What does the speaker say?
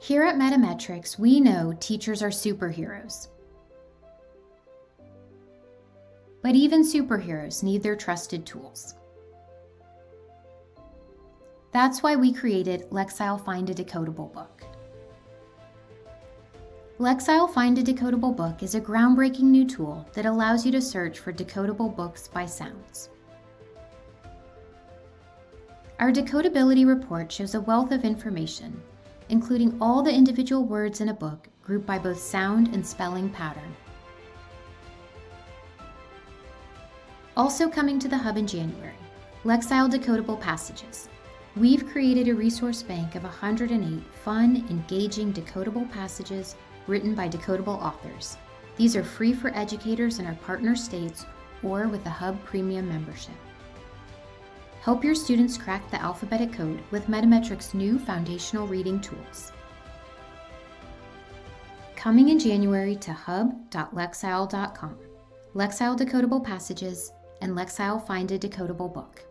Here at Metametrics, we know teachers are superheroes. But even superheroes need their trusted tools. That's why we created Lexile Find a Decodable Book. Lexile Find a Decodable Book is a groundbreaking new tool that allows you to search for decodable books by sounds. Our decodability report shows a wealth of information, including all the individual words in a book grouped by both sound and spelling pattern. Also coming to the Hub in January, Lexile Decodable Passages. We've created a resource bank of 108 fun, engaging decodable passages written by decodable authors. These are free for educators in our partner states or with the Hub Premium membership. Help your students crack the alphabetic code with Metametric's new foundational reading tools. Coming in January to hub.lexile.com, Lexile Decodable Passages, and Lexile Find a Decodable Book.